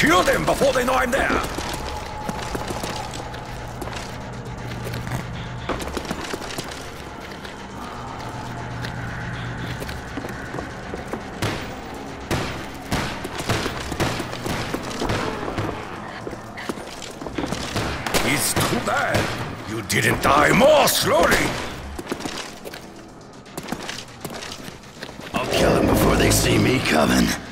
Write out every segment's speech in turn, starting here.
Kill them before they know I'm there! It's too bad. You didn't die more slowly. I'll kill them before they see me coming.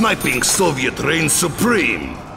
Sniping Soviet reigns supreme.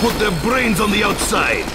put their brains on the outside.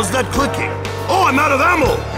was that clicking? Oh, I'm out of ammo!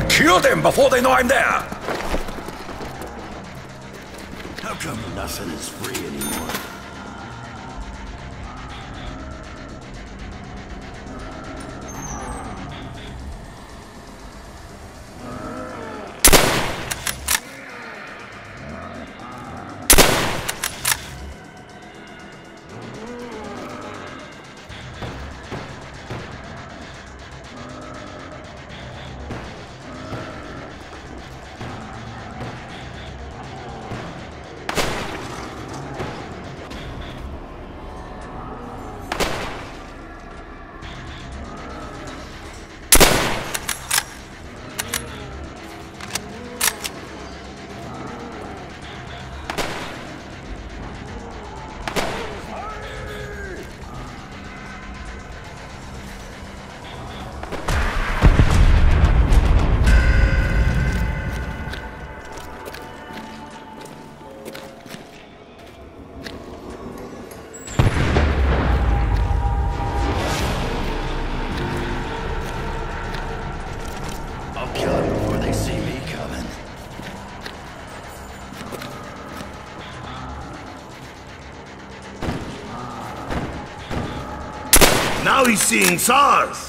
And kill them before they know I'm there. How come nothing is free anymore? He's SARS!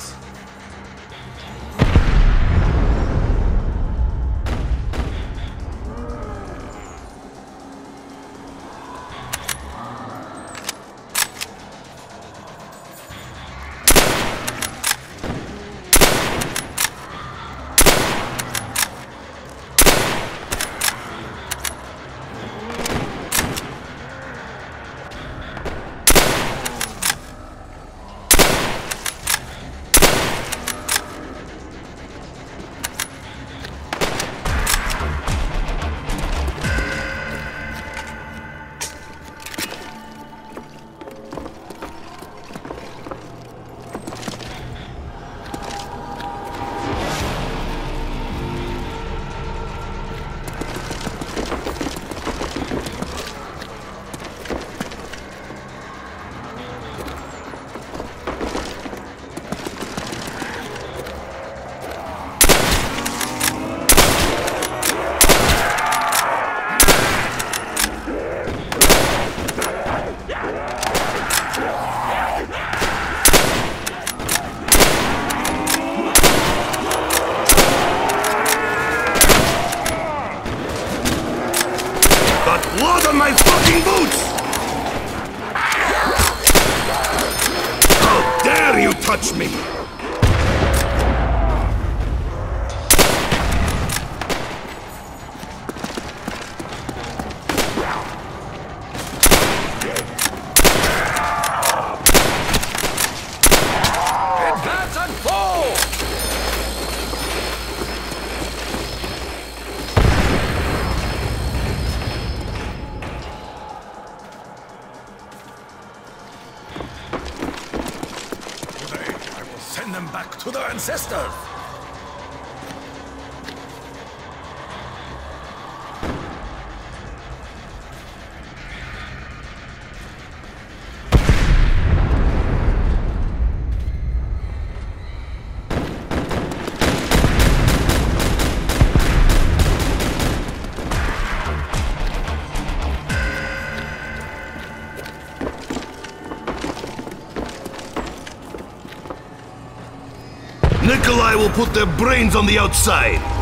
Back to Nikolai will put their brains on the outside!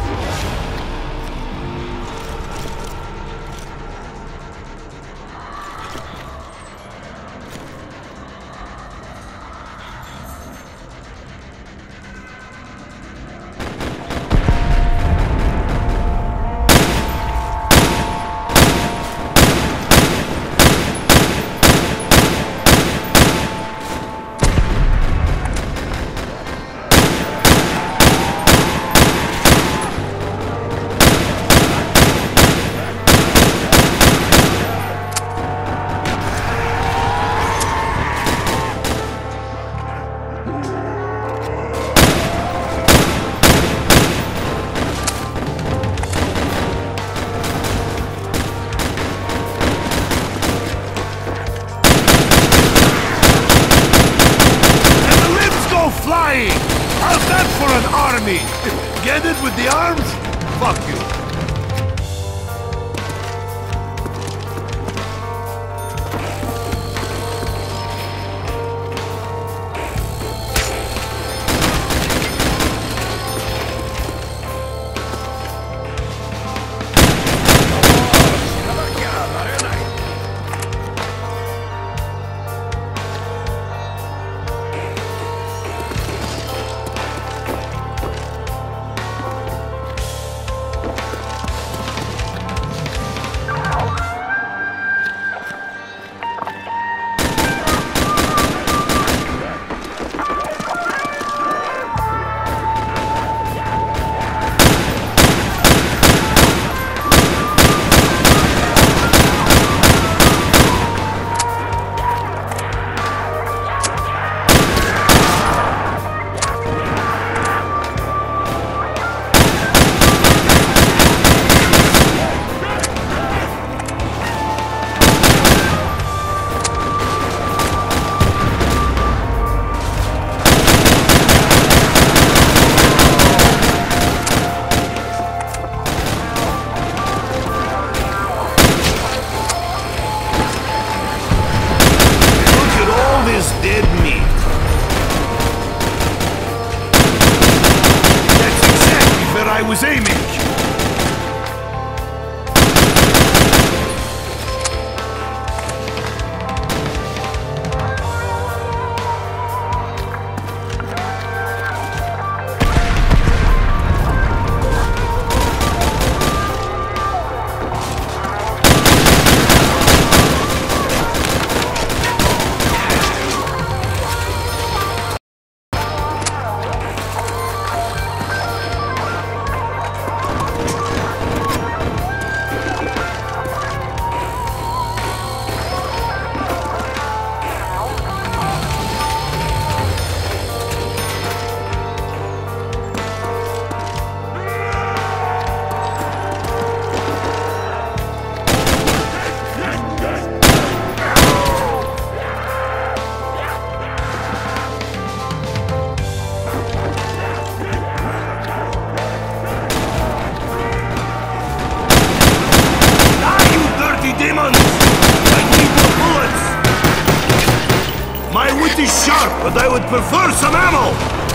My wit is sharp, but I would prefer some ammo!